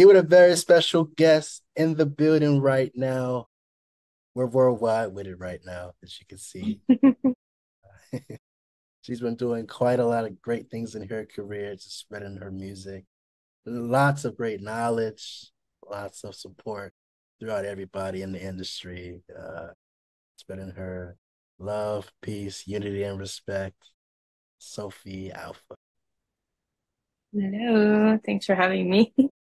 here with a very special guest in the building right now. We're worldwide with it right now, as you can see. She's been doing quite a lot of great things in her career, just spreading her music. Lots of great knowledge, lots of support throughout everybody in the industry, uh, spreading her love, peace, unity, and respect. Sophialfa. Hello, thanks for having me.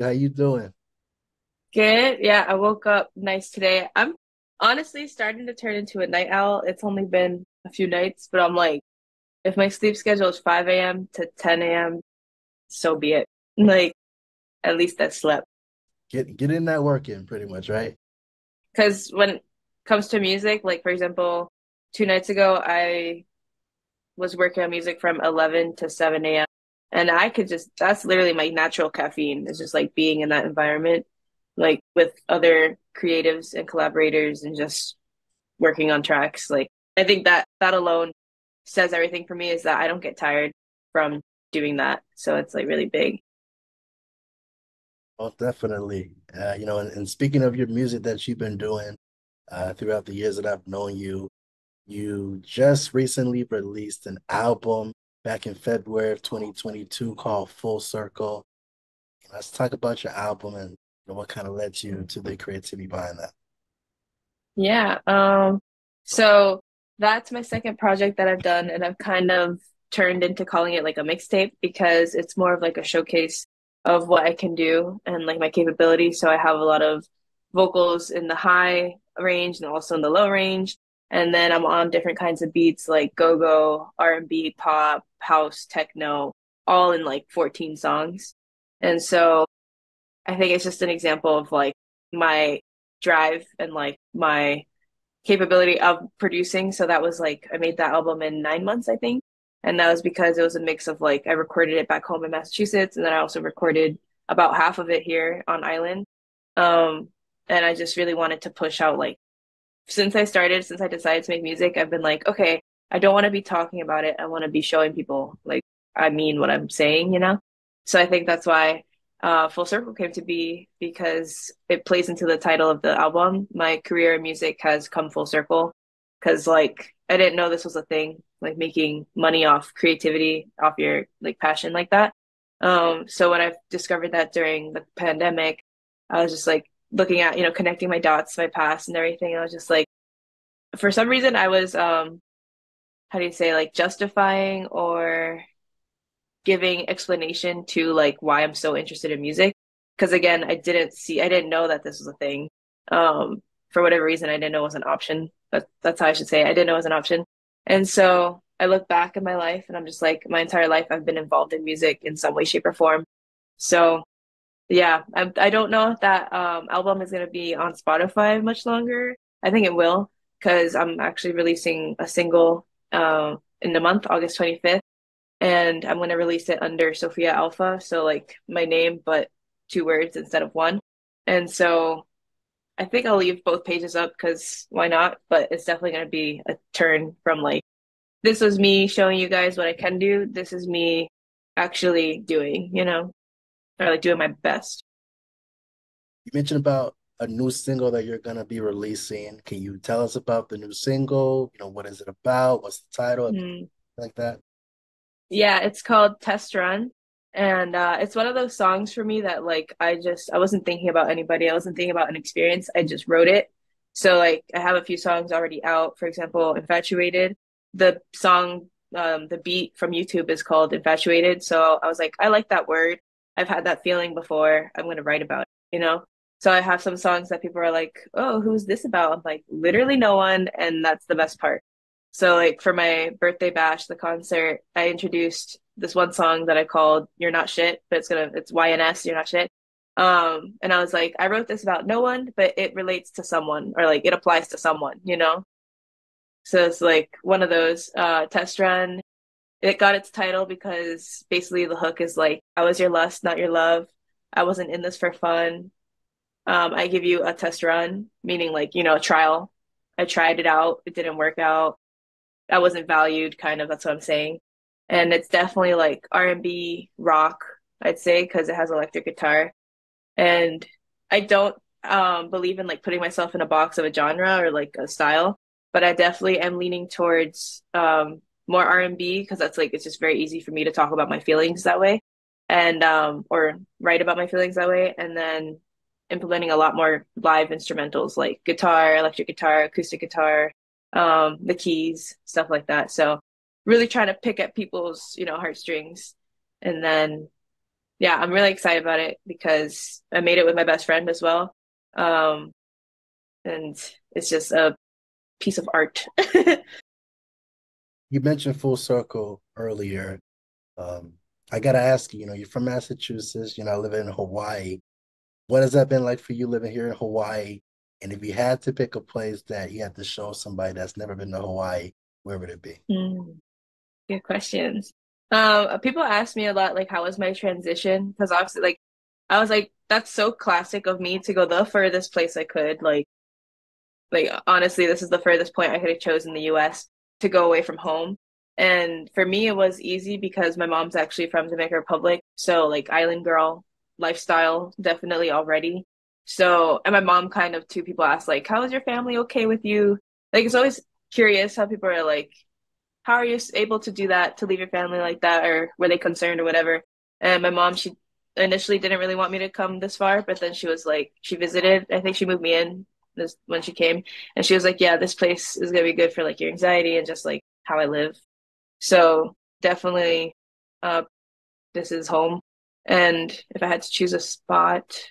How you doing? Good. Yeah, I woke up nice today. I'm honestly starting to turn into a night owl. It's only been a few nights, but I'm like, if my sleep schedule is 5 a.m. to 10 a.m., so be it. Like, at least I slept. Get get in that work in, pretty much, right? Because when it comes to music, like for example, two nights ago, I was working on music from 11 to 7 a.m. And I could just, that's literally my natural caffeine. It's just like being in that environment, like with other creatives and collaborators and just working on tracks. Like, I think that that alone says everything for me is that I don't get tired from doing that. So it's like really big. Oh, definitely. Uh, you know, and, and, speaking of your music that you've been doing uh, throughout the years that I've known you, you just recently released an album back in February of 2022 called Full Circle. Let's talk about your album and you know, what kind of led you to the creativity behind that. Yeah. Um, so that's my second project that I've done, and I've kind of turned into calling it like a mixtape because it's more of like a showcase of what I can do and like my capabilities. So I have a lot of vocals in the high range and also in the low range. And then I'm on different kinds of beats like go-go, R&B, pop, house, techno, all in like 14 songs. And so I think it's just an example of like my drive and like my capability of producing. So that was like I made that album in 9 months, I think. And that was because it was a mix of like I recorded it back home in Massachusetts and then I also recorded about half of it here on island. Um and I just really wanted to push out like since I started, since I decided to make music, I've been like, okay, I don't want to be talking about it. I want to be showing people like I mean what I'm saying, you know? So I think that's why uh, Full Circle came to be because it plays into the title of the album. My career in music has come full circle because like I didn't know this was a thing, like making money off creativity, off your like passion like that. Um, so when I discovered that during the pandemic, I was just like, looking at, you know, connecting my dots, my past and everything. I was just like, for some reason, I was, um, how do you say, like justifying or giving explanation to like why I'm so interested in music. Because again, I didn't see, I didn't know that this was a thing. Um, for whatever reason, I didn't know it was an option. But that's how I should say. It. I didn't know it was an option. And so I look back in my life and I'm just like, my entire life, I've been involved in music in some way, shape, or form. So yeah, I, I don't know if that um, album is going to be on Spotify much longer. I think it will because I'm actually releasing a single uh, in the month, August 25th, and I'm going to release it under Sophia Alpha. So, like my name, but two words instead of one. And so I think I'll leave both pages up because why not? But it's definitely going to be a turn from like, this was me showing you guys what I can do. This is me actually doing, you know? Or like doing my best. You mentioned about a new single that you're gonna be releasing. Can you tell us about the new single? You know, what is it about? What's the title? Mm. Like that. Yeah, it's called Test Run. And uh, it's one of those songs for me that like I just I wasn't thinking about anybody. I wasn't thinking about an experience. I just wrote it. So like I have a few songs already out. For example, Infatuated. The song um, the beat from YouTube is called Infatuated. So I was like, I like that word. I've had that feeling before. I'm going to write about it, you know? So I have some songs that people are like, oh, who's this about? I'm like, literally no one. And that's the best part. So, like, for my birthday bash, the concert, I introduced this one song that I called You're Not Shit, but it's going to, it's YNS, You're Not Shit. Um, and I was like, I wrote this about no one, but it relates to someone or like it applies to someone, you know? So it's like one of those uh, test run it got its title because basically the hook is like, I was your lust, not your love. I wasn't in this for fun. Um, I give you a test run, meaning like, you know, a trial. I tried it out. It didn't work out. I wasn't valued, kind of. That's what I'm saying. And it's definitely like R&B, rock, I'd say, because it has electric guitar. And I don't um believe in like putting myself in a box of a genre or like a style, but I definitely am leaning towards um more R&B because that's like it's just very easy for me to talk about my feelings that way and um or write about my feelings that way and then implementing a lot more live instrumentals like guitar, electric guitar, acoustic guitar, um the keys, stuff like that. So really trying to pick at people's, you know, heartstrings and then yeah, I'm really excited about it because I made it with my best friend as well. Um, and it's just a piece of art. you mentioned full circle earlier. Um, I gotta ask you, you know, you're from Massachusetts, you know, living in Hawaii. What has that been like for you living here in Hawaii? And if you had to pick a place that you had to show somebody that's never been to Hawaii, where would it be? Mm, good questions. Um, people ask me a lot, like, how was my transition? Because obviously, like, I was like, that's so classic of me to go the furthest place I could. Like, like honestly, this is the furthest point I could have chosen in the U.S. to go away from home. And for me, it was easy because my mom's actually from Dominican Republic, so like island girl lifestyle, definitely already. So, and my mom kind of too. People ask like, "How is your family okay with you?" Like, it's always curious how people are like, how are you able to do that to leave your family like that or were they concerned or whatever and my mom she initially didn't really want me to come this far but then she was like she visited i think she moved me in this when she came and she was like yeah this place is going to be good for like your anxiety and just like how i live so definitely uh this is home and if i had to choose a spot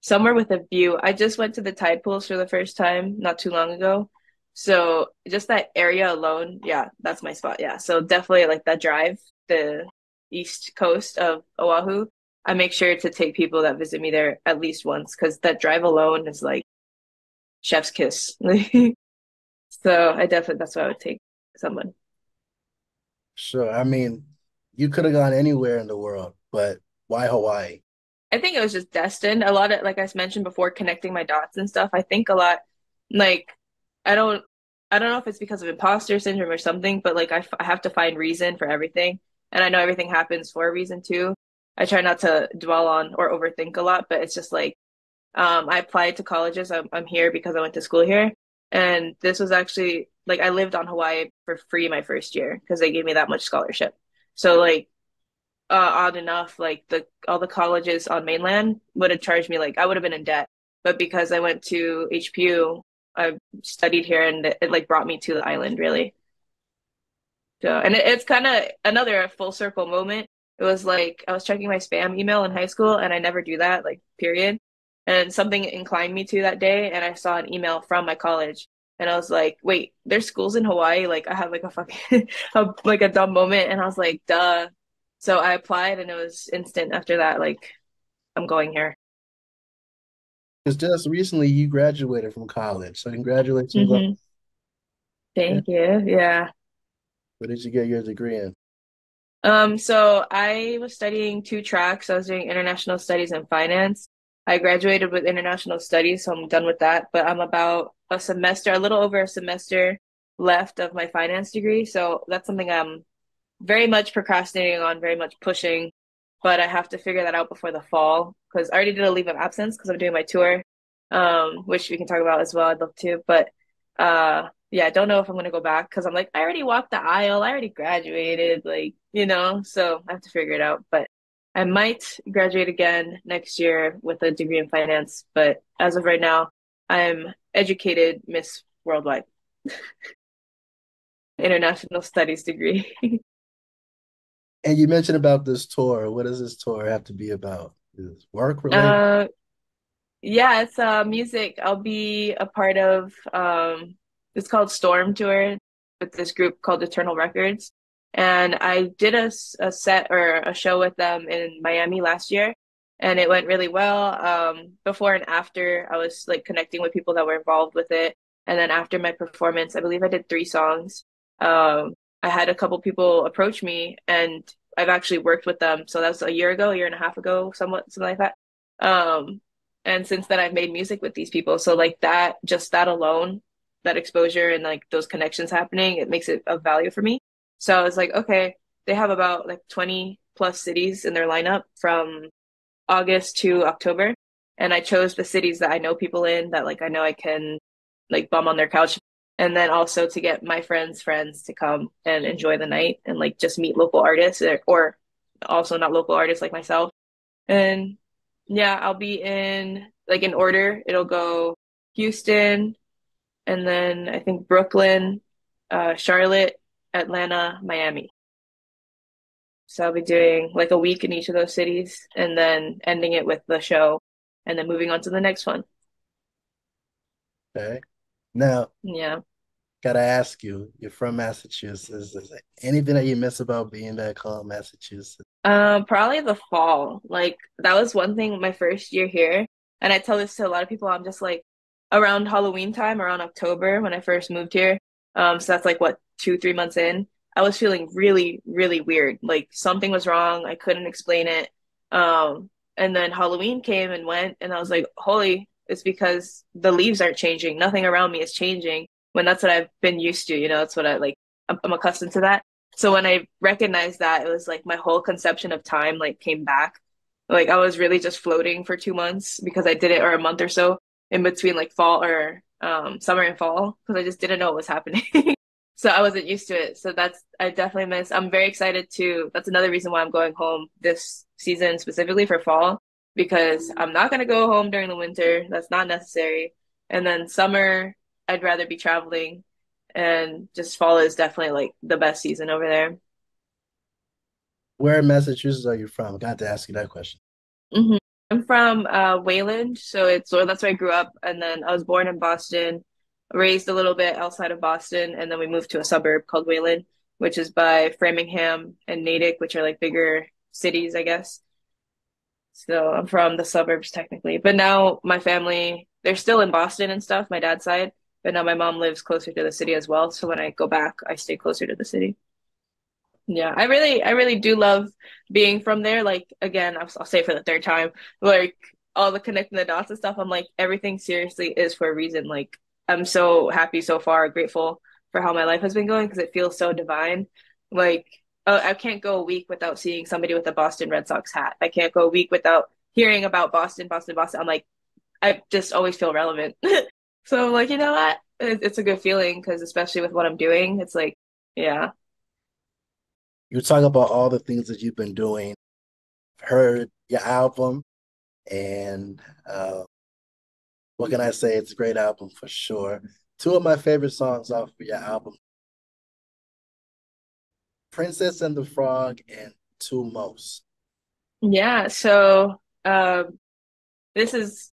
somewhere with a view i just went to the tide pools for the first time not too long ago so just that area alone, yeah, that's my spot. Yeah. So definitely like that drive, the east coast of Oahu. I make sure to take people that visit me there at least once because that drive alone is like chef's kiss. so I definitely that's why I would take someone. Sure. I mean, you could have gone anywhere in the world, but why Hawaii? I think it was just destined. A lot of like I mentioned before, connecting my dots and stuff. I think a lot like I don't I don't know if it's because of imposter syndrome or something, but like I, f- I have to find reason for everything. And I know everything happens for a reason too. I try not to dwell on or overthink a lot, but it's just like um, I applied to colleges. I'm, I'm here because I went to school here. And this was actually like I lived on Hawaii for free my first year because they gave me that much scholarship. So like uh, odd enough, like the all the colleges on mainland would have charged me like I would have been in debt. But because I went to HPU, I studied here and it, it, like brought me to the island really. So, and it, it's kind of another full circle moment. It was like I was checking my spam email in high school and I never do that, like period. And something inclined me to that day and I saw an email from my college and I was like, wait, there's schools in Hawaii. Like I had like a fucking a, like a dumb moment and I was like, duh. So I applied and it was instant after that, like I'm going here. Because just recently you graduated from college, so congratulations. Mm-hmm. Thank yeah. you. Yeah. What did you get your degree in? Um, so I was studying two tracks. I was doing international studies and finance. I graduated with international studies, so I'm done with that. But I'm about a semester, a little over a semester left of my finance degree. So that's something I'm very much procrastinating on, very much pushing. But I have to figure that out before the fall because I already did a leave of absence because I'm doing my tour, um, which we can talk about as well. I'd love to, but uh, yeah, I don't know if I'm gonna go back because I'm like I already walked the aisle, I already graduated, like you know, so I have to figure it out. But I might graduate again next year with a degree in finance, but as of right now, I'm educated Miss Worldwide. International Studies degree. and you mentioned about this tour. What does this tour have to be about? is work related? Uh, yeah, it's uh, music. I'll be a part of. Um, it's called Storm Tour with this group called Eternal Records, and I did a, a set or a show with them in Miami last year, and it went really well. Um, before and after, I was like connecting with people that were involved with it, and then after my performance, I believe I did three songs. Um, I had a couple people approach me and I've actually worked with them. So that was a year ago, a year and a half ago, somewhat something like that. Um, and since then I've made music with these people. So like that, just that alone, that exposure and like those connections happening, it makes it of value for me. So I was like, okay, they have about like 20 plus cities in their lineup from August to October. And I chose the cities that I know people in that like I know I can like bum on their couch. And then also to get my friends' friends to come and enjoy the night and like just meet local artists or, or also not local artists like myself. And yeah, I'll be in like in order. It'll go Houston, and then I think Brooklyn, uh, Charlotte, Atlanta, Miami. So I'll be doing like a week in each of those cities and then ending it with the show and then moving on to the next one. Okay. Now, Yeah. gotta ask you, you're from Massachusetts. Is there anything that you miss about being back home, Massachusetts? Um, probably the fall. Like that was one thing my first year here. And I tell this to a lot of people. I'm just like around Halloween time, around October when I first moved here. Um, so that's like what, two, three months in. I was feeling really, really weird. Like something was wrong. I couldn't explain it. Um, and then Halloween came and went, and I was like, holy, it's because the leaves aren't changing. Nothing around me is changing. When that's what I've been used to, you know, that's what I like. I'm, I'm accustomed to that. So when I recognized that, it was like my whole conception of time like came back. Like I was really just floating for two months because I did it, or a month or so in between like fall or um, summer and fall because I just didn't know what was happening. so I wasn't used to it. So that's I definitely miss. I'm very excited to. That's another reason why I'm going home this season specifically for fall because I'm not gonna go home during the winter. That's not necessary. And then summer, I'd rather be traveling, and just fall is definitely like the best season over there. Where in Massachusetts are you from? I got to ask you that question. hmm I'm from uh, Wayland, so it's so that's where I grew up, and then I was born in Boston, raised a little bit outside of Boston, and then we moved to a suburb called Wayland, which is by Framingham and Natick, which are like bigger cities, I guess. So I'm from the suburbs technically, but now my family, they're still in Boston and stuff, my dad's side, but now my mom lives closer to the city as well. So when I go back, I stay closer to the city. Yeah, I really, I really do love being from there. Like again, I'll, I'll say for the third time, like all the connecting the dots and stuff. I'm like, everything seriously is for a reason. Like I'm so happy so far, grateful for how my life has been going because it feels so divine. Like uh, I can't go a week without seeing somebody with a Boston Red Sox hat. I can't go a week without hearing about Boston, Boston, Boston. I'm like, I just always feel relevant. So like, you know what? It, it's a good feeling because especially with what I'm doing, it's like, yeah. You talk about all the things that you've been doing. Heard your album, and uh, what can I say? It's a great album for sure. Two of my favorite songs off of your album, Princess and the Frog and Two Most. Yeah. So um, this is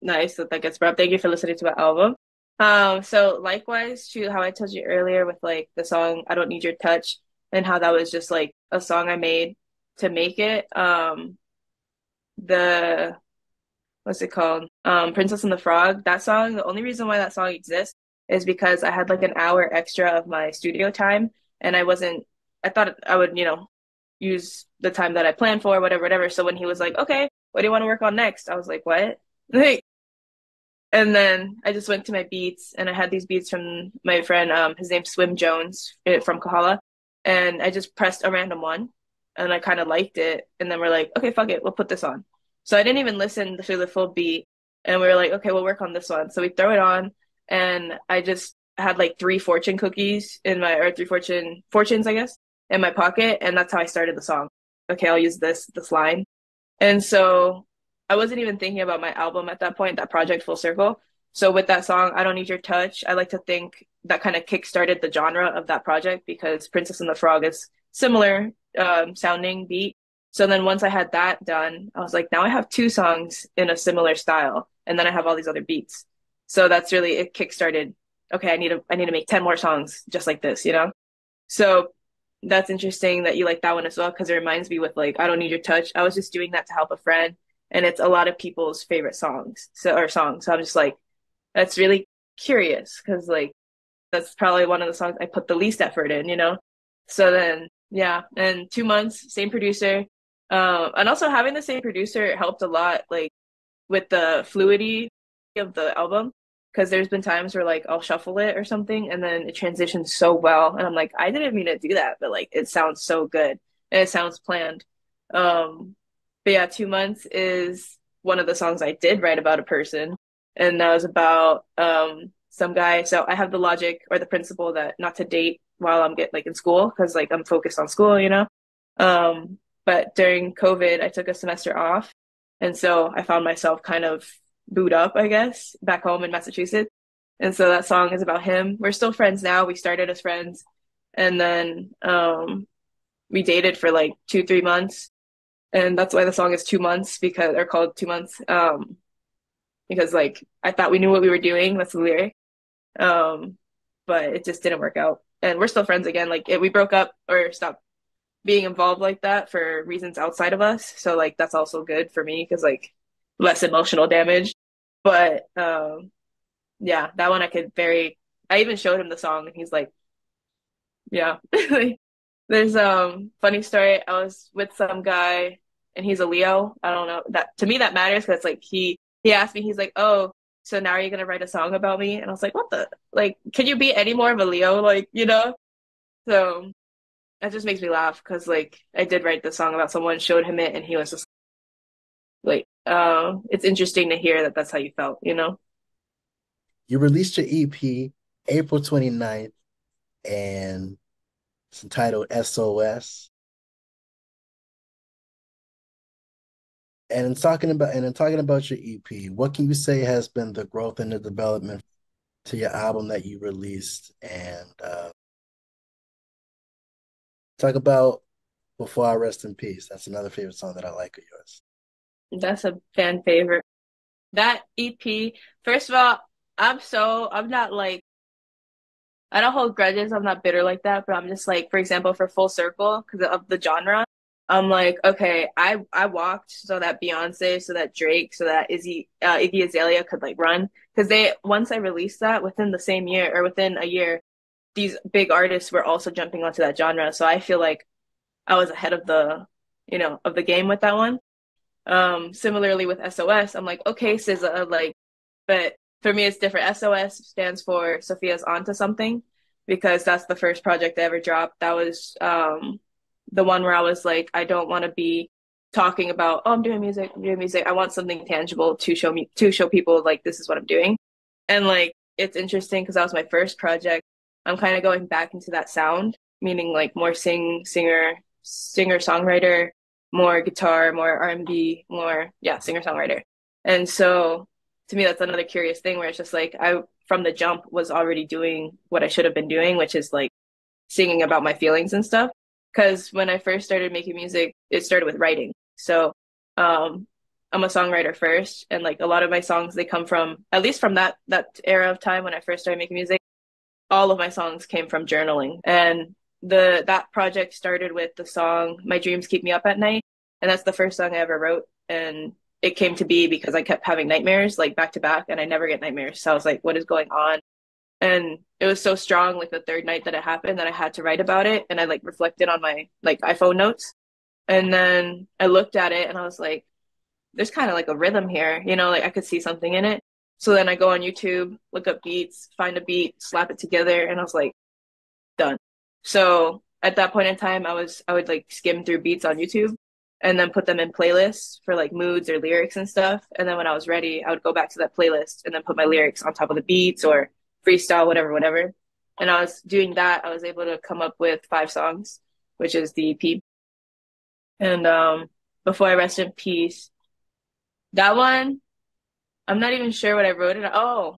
nice that that gets brought. Thank you for listening to my album. Um, so likewise to how I told you earlier with like the song I Don't Need Your Touch and how that was just like a song I made to make it. Um, the what's it called? Um, Princess and the Frog. That song, the only reason why that song exists is because I had like an hour extra of my studio time and I wasn't I thought I would, you know, use the time that I planned for, whatever, whatever. So when he was like, Okay, what do you want to work on next? I was like, What? And then I just went to my beats and I had these beats from my friend, um, his name's Swim Jones eh, from Kahala. And I just pressed a random one and I kind of liked it. And then we're like, okay, fuck it, we'll put this on. So I didn't even listen to the full beat. And we were like, okay, we'll work on this one. So we throw it on and I just had like three fortune cookies in my, or three fortune, fortunes, I guess, in my pocket. And that's how I started the song. Okay, I'll use this, this line. And so I wasn't even thinking about my album at that point, that project Full Circle. So with that song, I Don't Need Your Touch, I like to think that kind of kick-started the genre of that project because Princess and the Frog is similar um, sounding beat. So then once I had that done, I was like, now I have two songs in a similar style, and then I have all these other beats. So that's really it kick-started. Okay, I need to I need to make ten more songs just like this, you know. So that's interesting that you like that one as well because it reminds me with like I Don't Need Your Touch. I was just doing that to help a friend and it's a lot of people's favorite songs so or songs so i'm just like that's really curious because like that's probably one of the songs i put the least effort in you know? So then yeah and two months same producer. Um and also having the same producer helped a lot like with the fluidity of the album because there's been times where like I'll shuffle it or something and then it transitions so well and I'm like I didn't mean to do that but like it sounds so good and it sounds planned. Um, but yeah, two months is one of the songs I did write about a person, and that was about um some guy. So I have the logic or the principle that not to date while I'm get like in school because like I'm focused on school, you know. Um, but during COVID, I took a semester off, and so I found myself kind of boot up, I guess, back home in Massachusetts. And so that song is about him. We're still friends now. We started as friends, and then um, we dated for like two, three months, and that's why the song is two months because they're called two months. Um, because like I thought we knew what we were doing. That's the lyric. Um, but it just didn't work out, and we're still friends again. Like it, we broke up or stopped being involved like that for reasons outside of us. So like that's also good for me because like less emotional damage. But um, yeah, that one I could very. I even showed him the song, and he's like, "Yeah." There's um funny story. I was with some guy, and he's a Leo. I don't know that to me that matters because like he he asked me, he's like, "Oh, so now are you gonna write a song about me?" And I was like, "What the like? Can you be any more of a Leo? Like you know?" So that just makes me laugh because like I did write the song about someone, showed him it, and he was just like, uh, it's interesting to hear that that's how you felt, you know? You released your EP April 29th and it's entitled SOS. And in talking about and in talking about your EP, what can you say has been the growth and the development to your album that you released? And uh, talk about Before I Rest in Peace. That's another favorite song that I like of yours. That's a fan favorite. That EP, first of all, I'm so I'm not like I don't hold grudges. I'm not bitter like that, but I'm just like, for example, for Full Circle because of the genre, I'm like, okay, I I walked so that Beyonce, so that Drake, so that Izzy uh, Iggy Azalea could like run because they once I released that within the same year or within a year, these big artists were also jumping onto that genre. So I feel like I was ahead of the you know of the game with that one. Um, similarly with SOS, I'm like, okay, SZA, like, but for me, it's different. SOS stands for Sophia's Onto Something because that's the first project I ever dropped. That was um, the one where I was like, I don't want to be talking about, oh, I'm doing music, I'm doing music. I want something tangible to show me, to show people like this is what I'm doing. And like, it's interesting because that was my first project. I'm kind of going back into that sound, meaning like more sing, singer, singer songwriter more guitar, more R&B, more yeah, singer-songwriter. And so to me that's another curious thing where it's just like I from the jump was already doing what I should have been doing, which is like singing about my feelings and stuff. Cuz when I first started making music, it started with writing. So um I'm a songwriter first and like a lot of my songs they come from at least from that that era of time when I first started making music all of my songs came from journaling and the that project started with the song "My Dreams Keep Me Up at Night," and that's the first song I ever wrote. And it came to be because I kept having nightmares like back to back, and I never get nightmares. So I was like, "What is going on?" And it was so strong, like the third night that it happened, that I had to write about it, and I like reflected on my like iPhone notes, and then I looked at it, and I was like, "There's kind of like a rhythm here, you know, like I could see something in it." So then I go on YouTube, look up beats, find a beat, slap it together, and I was like, done. So at that point in time, I was I would like skim through beats on YouTube and then put them in playlists for like moods or lyrics and stuff. And then when I was ready, I would go back to that playlist and then put my lyrics on top of the beats or freestyle, whatever, whatever. And I was doing that. I was able to come up with five songs, which is the EP. And um, before I rest in peace, that one, I'm not even sure what I wrote it. Oh,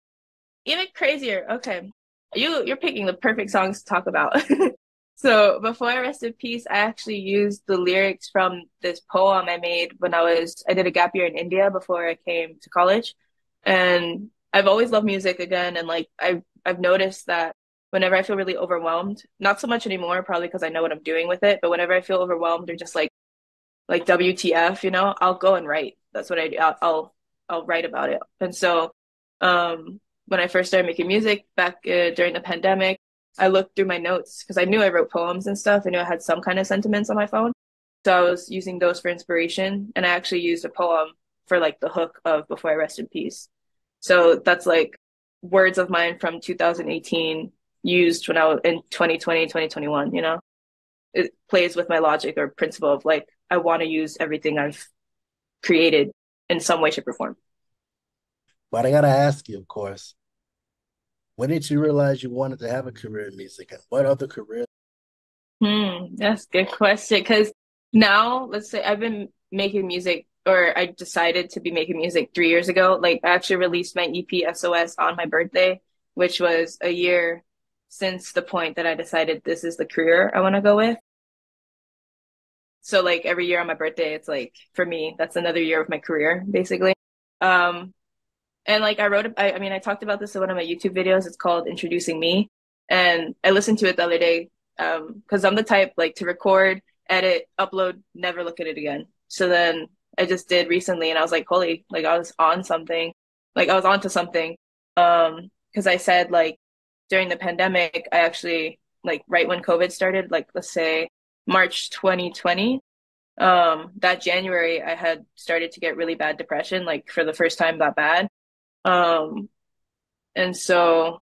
even crazier. Okay you you're picking the perfect songs to talk about. so before I rest in peace, I actually used the lyrics from this poem I made when I was I did a gap year in India before I came to college, and I've always loved music again, and like I've I've noticed that whenever I feel really overwhelmed, not so much anymore, probably because I know what I'm doing with it, but whenever I feel overwhelmed or just like like WTF, you know, I'll go and write. That's what I do. I'll I'll, write about it, and so um when I first started making music back uh, during the pandemic, I looked through my notes because I knew I wrote poems and stuff. I knew I had some kind of sentiments on my phone. So I was using those for inspiration. And I actually used a poem for like the hook of Before I Rest in Peace. So that's like words of mine from 2018 used when I was in 2020, 2021, you know? It plays with my logic or principle of like, I want to use everything I've created in some way, shape, or form. But I gotta ask you, of course, when did you realize you wanted to have a career in music, and what other career? Hmm, that's a good question. Because now, let's say I've been making music, or I decided to be making music three years ago. Like I actually released my EP SOS on my birthday, which was a year since the point that I decided this is the career I want to go with. So like every year on my birthday, it's like for me, that's another year of my career, basically. Um, and like I wrote, I, I mean, I talked about this in one of my YouTube videos. It's called Introducing Me, and I listened to it the other day because um, I'm the type like to record, edit, upload, never look at it again. So then I just did recently, and I was like, holy, like I was on something, like I was onto something, um, because I said like during the pandemic, I actually like right when COVID started, like let's say March 2020, um, that January I had started to get really bad depression, like for the first time that bad. Um, and so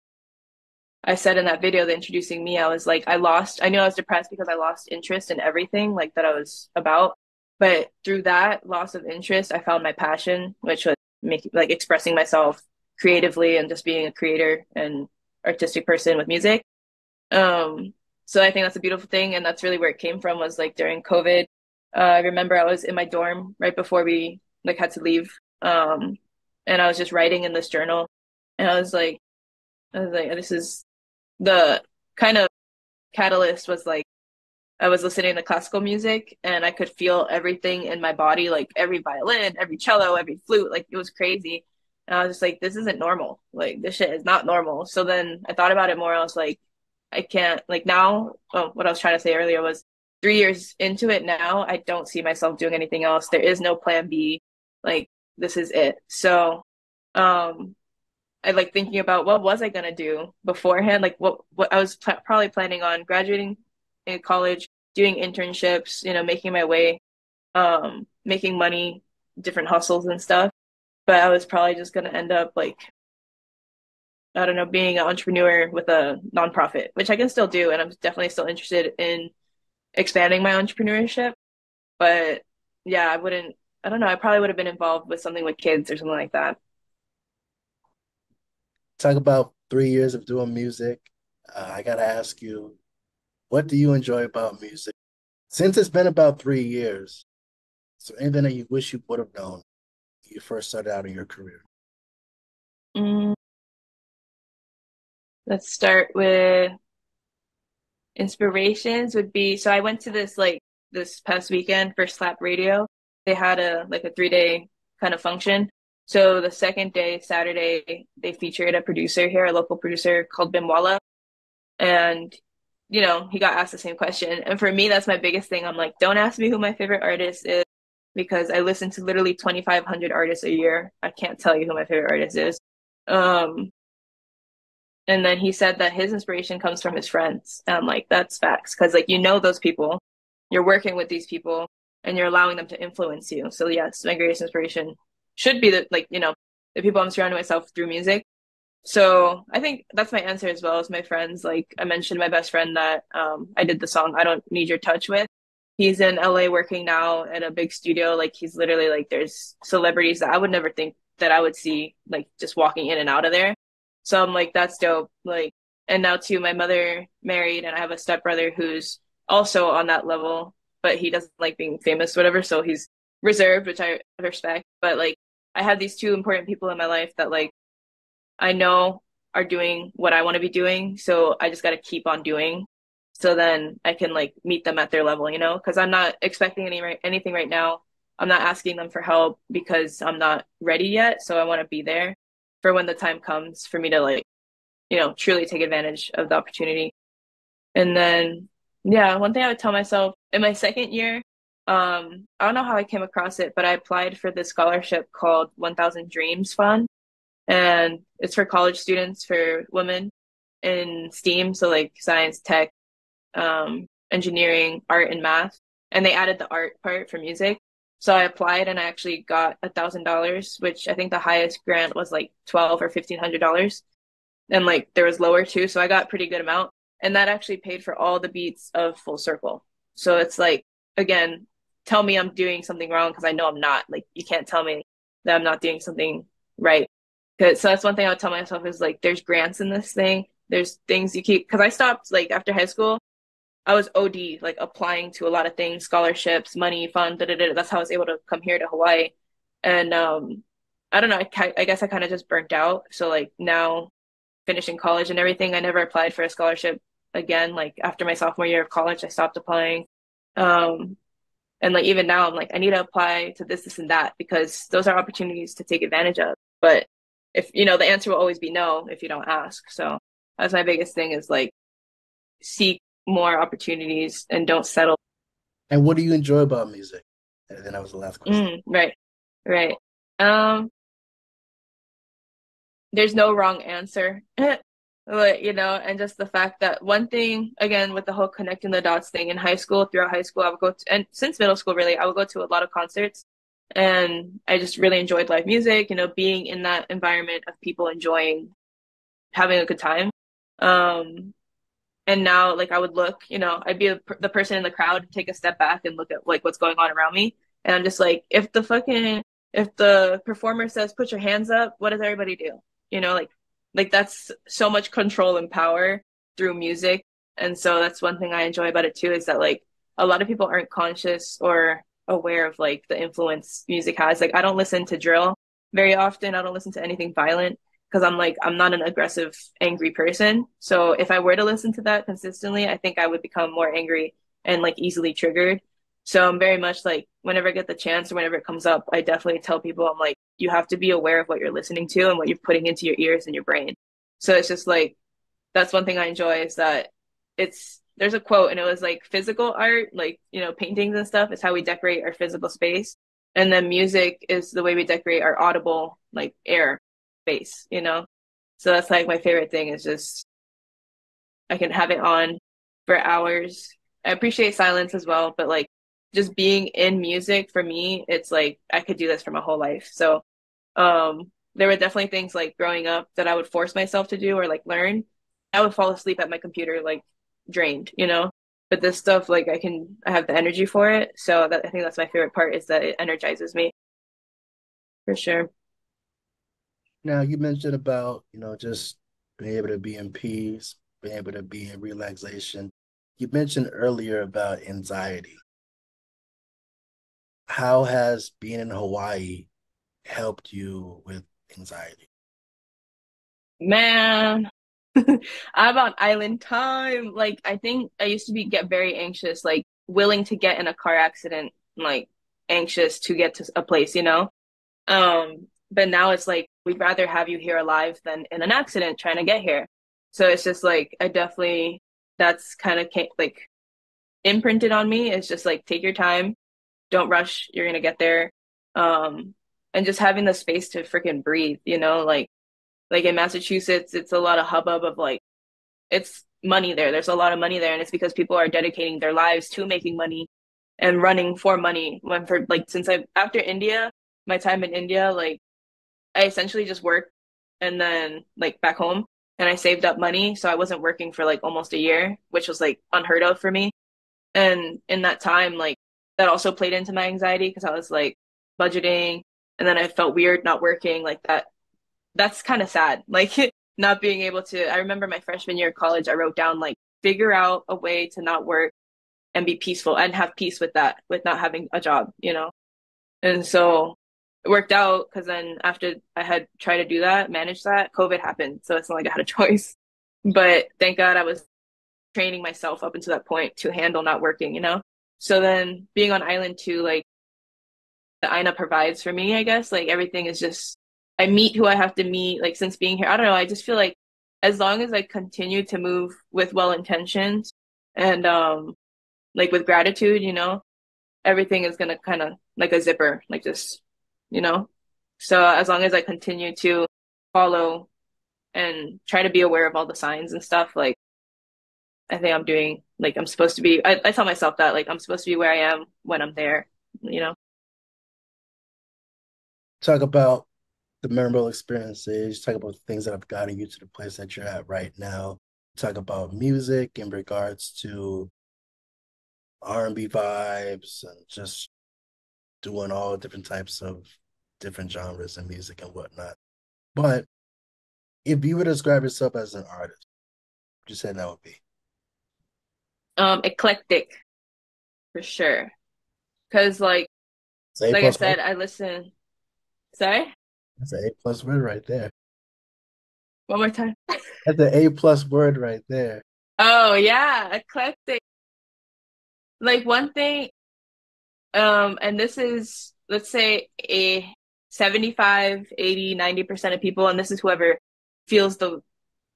I said in that video, the introducing me, I was like, I lost, I knew I was depressed because I lost interest in everything like that I was about. But through that loss of interest, I found my passion, which was making like expressing myself creatively and just being a creator and artistic person with music. Um, so I think that's a beautiful thing, and that's really where it came from. Was like during COVID. Uh, I remember I was in my dorm right before we like had to leave, um, and I was just writing in this journal, and I was like, I was like, this is the kind of catalyst was like I was listening to classical music and I could feel everything in my body, like every violin, every cello, every flute, like it was crazy. And I was just like, this isn't normal. Like this shit is not normal. So then I thought about it more. I was like, I can't like now. Oh, what I was trying to say earlier was three years into it now, I don't see myself doing anything else. There is no plan B. Like this is it. So, um, I like thinking about what was I gonna do beforehand. Like what what I was pl- probably planning on graduating in college, doing internships, you know, making my way, um, making money, different hustles and stuff. But I was probably just gonna end up like I don't know, being an entrepreneur with a nonprofit, which I can still do, and I'm definitely still interested in expanding my entrepreneurship. But yeah, I wouldn't. I don't know. I probably would have been involved with something with kids or something like that. Talk about three years of doing music. Uh, I gotta ask you, what do you enjoy about music? Since it's been about three years, so anything that you wish you would have known when you first started out in your career? Mm, Let's start with inspirations would be so I went to this like this past weekend for Slap Radio. They had a like a three day kind of function. So the second day, Saturday, they featured a producer here, a local producer called Bimwala. And, you know, he got asked the same question. And for me, that's my biggest thing. I'm like, don't ask me who my favorite artist is because I listen to literally 2,500 artists a year. I can't tell you who my favorite artist is. Um, and then he said that his inspiration comes from his friends. And I'm like, that's facts. Cause like, you know, those people, you're working with these people and you're allowing them to influence you. So yes, my greatest inspiration should be the, like, you know, the people I'm surrounding myself through music. So I think that's my answer as well as my friends. Like I mentioned, my best friend that um, I did the song "I Don't Need Your Touch" with. He's in LA working now at a big studio. Like he's literally like there's celebrities that I would never think that I would see like just walking in and out of there. So I'm like, that's dope. Like, and now too, my mother married, and I have a stepbrother who's also on that level, but he doesn't like being famous, whatever. So he's reserved, which I respect. But like, I have these two important people in my life that like I know are doing what I want to be doing. So I just got to keep on doing. So then I can like meet them at their level, you know, because I'm not expecting any anything right now. I'm not asking them for help because I'm not ready yet. So I want to be there for when the time comes for me to like, you know, truly take advantage of the opportunity. And then, yeah, one thing I would tell myself in my second year, um, I don't know how I came across it, but I applied for this scholarship called 1000 Dreams Fund. And it's for college students, for women in STEAM, so like science, tech, um, engineering, art, and math. And they added the art part for music. So I applied and I actually got a thousand dollars, which I think the highest grant was like twelve or fifteen hundred dollars. And like there was lower too, so I got pretty good amount. And that actually paid for all the beats of Full Circle. So it's like again, tell me I'm doing something wrong because I know I'm not. Like you can't tell me that I'm not doing something right. Cause, so that's one thing I would tell myself is like there's grants in this thing. There's things you keep because I stopped like after high school. I was OD like applying to a lot of things, scholarships, money, fund. Da, da, da. That's how I was able to come here to Hawaii. And um, I don't know. I, I guess I kind of just burnt out. So like now, finishing college and everything, I never applied for a scholarship again. Like after my sophomore year of college, I stopped applying. Um, and like even now, I'm like, I need to apply to this, this, and that because those are opportunities to take advantage of. But if you know, the answer will always be no if you don't ask. So that's my biggest thing is like seek more opportunities and don't settle. And what do you enjoy about music? And then that was the last question. Mm, right, right. Um, there's no wrong answer. but, you know, and just the fact that one thing again with the whole connecting the dots thing in high school, throughout high school, I would go to, and since middle school really, I would go to a lot of concerts and I just really enjoyed live music, you know, being in that environment of people enjoying having a good time. Um, and now like I would look, you know, I'd be a, the person in the crowd, take a step back and look at like what's going on around me. And I'm just like, if the fucking, if the performer says, put your hands up, what does everybody do? You know, like, like that's so much control and power through music. And so that's one thing I enjoy about it too, is that like a lot of people aren't conscious or aware of like the influence music has. Like I don't listen to drill very often. I don't listen to anything violent because I'm like I'm not an aggressive, angry person. So if I were to listen to that consistently, I think I would become more angry and like easily triggered. So I'm very much like whenever I get the chance or whenever it comes up, I definitely tell people I'm like you have to be aware of what you're listening to and what you're putting into your ears and your brain. So it's just like that's one thing I enjoy is that it's there's a quote and it was like physical art, like you know paintings and stuff is how we decorate our physical space, and then music is the way we decorate our audible like air space, you know? So that's like my favorite thing is just I can have it on for hours. I appreciate silence as well, but like just being in music for me, it's like I could do this for my whole life. So um there were definitely things like growing up that I would force myself to do or like learn. I would fall asleep at my computer like drained, you know? But this stuff like I can I have the energy for it. So that I think that's my favorite part is that it energizes me. For sure. Now you mentioned about, you know, just being able to be in peace, being able to be in relaxation. You mentioned earlier about anxiety. How has being in Hawaii helped you with anxiety? Man, I'm on island time. Like I think I used to be get very anxious, like willing to get in a car accident, like anxious to get to a place, you know? Um, but now it's like we'd rather have you here alive than in an accident trying to get here. So it's just like I definitely that's kind of like imprinted on me. It's just like take your time, don't rush. You're gonna get there, um, and just having the space to freaking breathe. You know, like like in Massachusetts, it's a lot of hubbub of like it's money there. There's a lot of money there, and it's because people are dedicating their lives to making money and running for money. When for like since I after India, my time in India, like I essentially just worked and then like back home and I saved up money. So I wasn't working for like almost a year, which was like unheard of for me. And in that time, like that also played into my anxiety because I was like budgeting and then I felt weird not working like that. That's kind of sad. Like not being able to, I remember my freshman year of college, I wrote down like figure out a way to not work and be peaceful and have peace with that, with not having a job, you know? And so it worked out because then after I had tried to do that, manage that, COVID happened. So it's not like I had a choice. But thank God I was training myself up until that point to handle not working, you know? So then being on island too, like the ʻāina provides for me, I guess. Like everything is just I meet who I have to meet, like since being here. I don't know, I just feel like as long as I continue to move with well intentions and um like with gratitude, you know, everything is gonna kinda like a zipper, like just you know? So as long as I continue to follow and try to be aware of all the signs and stuff, like I think I'm doing like I'm supposed to be I, I tell myself that like I'm supposed to be where I am when I'm there, you know. Talk about the memorable experiences, talk about the things that have gotten you to the place that you're at right now. Talk about music in regards to R and B vibes and just doing all different types of different genres and music and whatnot. But if you would describe yourself as an artist, what you said that would be? Um, eclectic, for sure. Cause like, like I said, I listen. Sorry. That's an A plus word right there. One more time. That's an A plus word right there. Oh yeah, eclectic. Like one thing, um, and this is let's say a 75, 80, 90% of people, and this is whoever feels the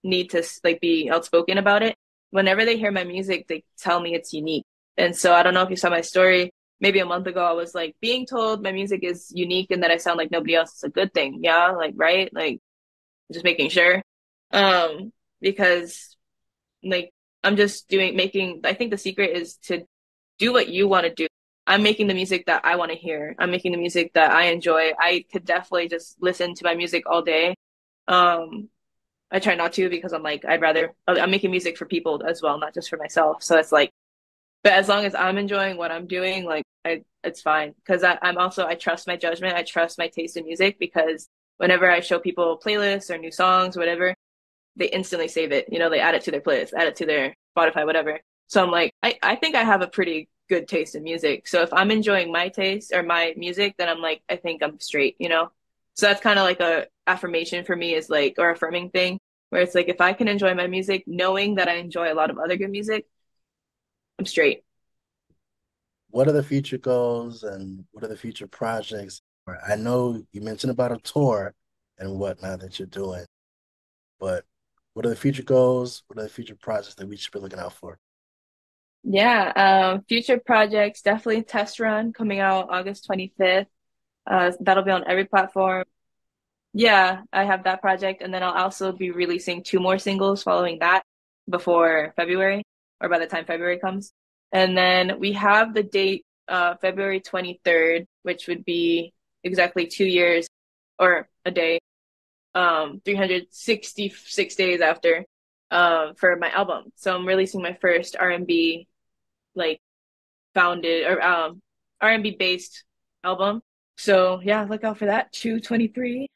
need to like be outspoken about it. Whenever they hear my music, they tell me it's unique. And so I don't know if you saw my story. Maybe a month ago, I was like being told my music is unique and that I sound like nobody else is a good thing. Yeah, like right, like just making sure. Um, because like I'm just doing making. I think the secret is to do what you want to do. I'm making the music that I want to hear. I'm making the music that I enjoy. I could definitely just listen to my music all day. Um, I try not to because I'm like, I'd rather, I'm making music for people as well, not just for myself. So it's like, but as long as I'm enjoying what I'm doing, like, I, it's fine. Cause I, I'm also, I trust my judgment. I trust my taste in music because whenever I show people playlists or new songs, or whatever, they instantly save it. You know, they add it to their playlist, add it to their Spotify, whatever. So I'm like, I, I think I have a pretty good taste in music. So if I'm enjoying my taste or my music, then I'm like, I think I'm straight, you know? So that's kind of like a affirmation for me is like, or affirming thing where it's like, if I can enjoy my music, knowing that I enjoy a lot of other good music, I'm straight. What are the future goals and what are the future projects? I know you mentioned about a tour and whatnot that you're doing, but what are the future goals? What are the future projects that we should be looking out for? Yeah, um, future projects definitely test run coming out August 25th. Uh, that'll be on every platform. Yeah, I have that project, and then I'll also be releasing two more singles following that before February, or by the time February comes. And then we have the date, uh, February 23rd, which would be exactly two years or a day, um, 366 days after, uh, for my album. So I'm releasing my first R&B, like, founded or um R&B based album so yeah, look out for that. 223.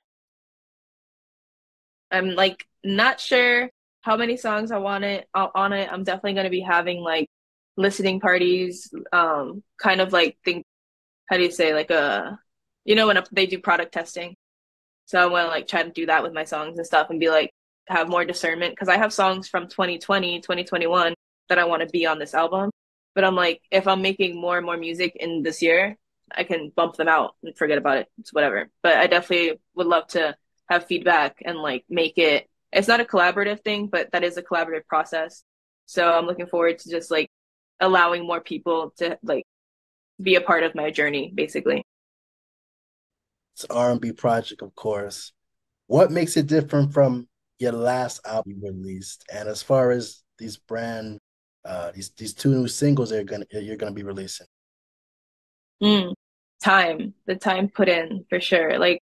I'm like not sure how many songs I want it uh, on it. I'm definitely gonna be having like listening parties, um, kind of like think how do you say like a uh, you know when they do product testing. So I want to like try to do that with my songs and stuff and be like have more discernment because I have songs from 2020, 2021 that I want to be on this album. But I'm like, if I'm making more and more music in this year, I can bump them out and forget about it. It's whatever. But I definitely would love to have feedback and like make it. It's not a collaborative thing, but that is a collaborative process. So I'm looking forward to just like allowing more people to like be a part of my journey, basically. It's R&B project, of course. What makes it different from your last album released? And as far as these brand, uh, these these two new singles that you're gonna you're gonna be releasing. Mm, time, the time put in for sure. Like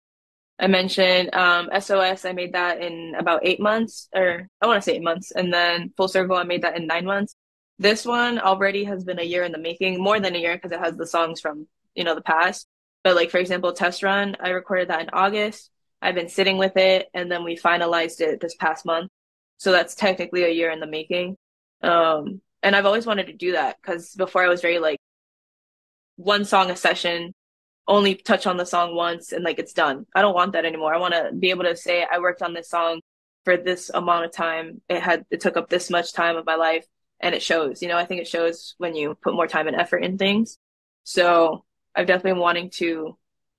I mentioned, um, SOS, I made that in about eight months, or I want to say eight months. And then Full Circle, I made that in nine months. This one already has been a year in the making, more than a year because it has the songs from, you know, the past. But like, for example, Test Run, I recorded that in August. I've been sitting with it and then we finalized it this past month. So that's technically a year in the making. Um, and I've always wanted to do that because before I was very like, one song a session, only touch on the song once and like it's done. I don't want that anymore. I want to be able to say I worked on this song for this amount of time. It had it took up this much time of my life and it shows. You know, I think it shows when you put more time and effort in things. So I've definitely been wanting to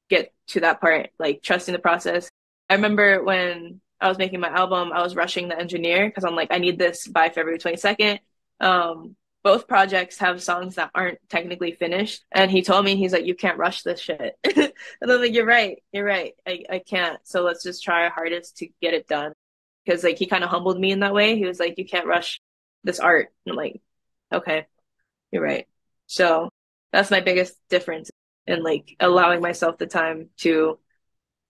get to that part, like trusting the process. I remember when I was making my album, I was rushing the engineer because I'm like, I need this by February 22nd. Um, both projects have songs that aren't technically finished. And he told me, he's like, you can't rush this shit. and I'm like, you're right. You're right. I, I can't. So let's just try our hardest to get it done. Cause like he kind of humbled me in that way. He was like, you can't rush this art. And I'm like, okay, you're right. So that's my biggest difference in like allowing myself the time to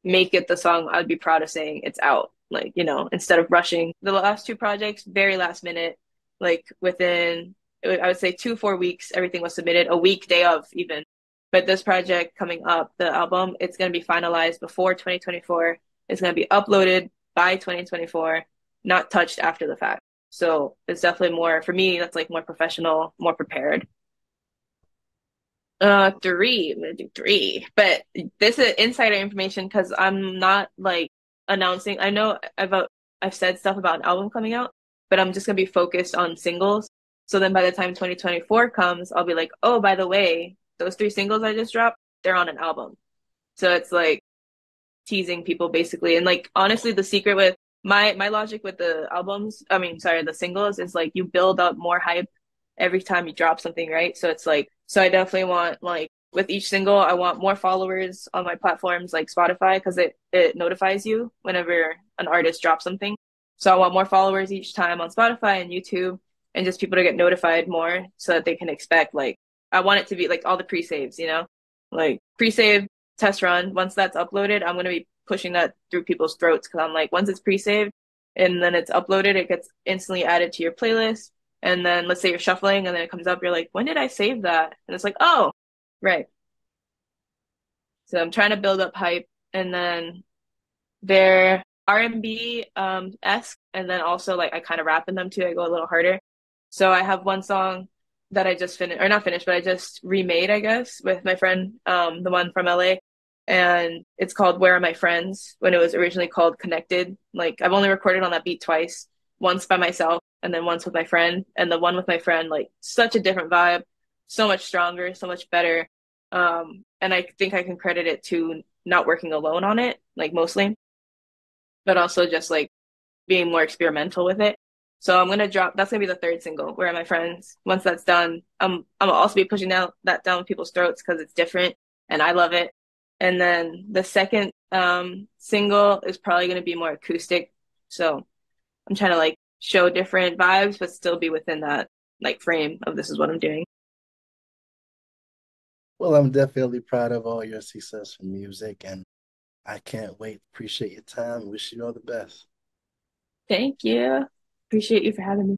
make it the song I'd be proud of saying it's out. Like, you know, instead of rushing the last two projects, very last minute, like within I would say two, four weeks, everything was submitted, a week day of even. But this project coming up, the album, it's going to be finalized before 2024. It's going to be uploaded by 2024, not touched after the fact. So it's definitely more for me. That's like more professional, more prepared. Uh, three. I'm gonna do three, but this is insider information because I'm not like announcing. I know I've I've said stuff about an album coming out, but I'm just gonna be focused on singles. So then by the time 2024 comes, I'll be like, oh, by the way, those three singles I just dropped, they're on an album. So it's like teasing people basically. And like honestly, the secret with my my logic with the albums, I mean, sorry, the singles is like you build up more hype every time you drop something, right? So it's like so I definitely want like with each single, I want more followers on my platforms like Spotify because it it notifies you whenever an artist drops something. So I want more followers each time on Spotify and YouTube and just people to get notified more so that they can expect like I want it to be like all the pre-saves, you know? Like pre-save test run, once that's uploaded, I'm going to be pushing that through people's throats cuz I'm like once it's pre-saved and then it's uploaded, it gets instantly added to your playlist and then let's say you're shuffling and then it comes up, you're like, when did I save that? And it's like, oh, right. So I'm trying to build up hype and then they're R&B um esque and then also like I kind of rap in them too. I go a little harder. So I have one song that I just finished or not finished, but I just remade, I guess, with my friend, um, the one from LA. And it's called Where Are My Friends when it was originally called Connected. Like I've only recorded on that beat twice, once by myself and then once with my friend and the one with my friend like such a different vibe so much stronger so much better um and i think i can credit it to not working alone on it like mostly but also just like being more experimental with it so i'm gonna drop that's gonna be the third single where are my friends once that's done i'm i'm also be pushing out that down people's throats because it's different and i love it and then the second um single is probably gonna be more acoustic so i'm trying to like show different vibes, but still be within that like frame of this is what I'm doing. Well, I'm definitely proud of all your success in music and I can't wait. Appreciate your time. Wish you all the best. Thank you. Appreciate you for having me.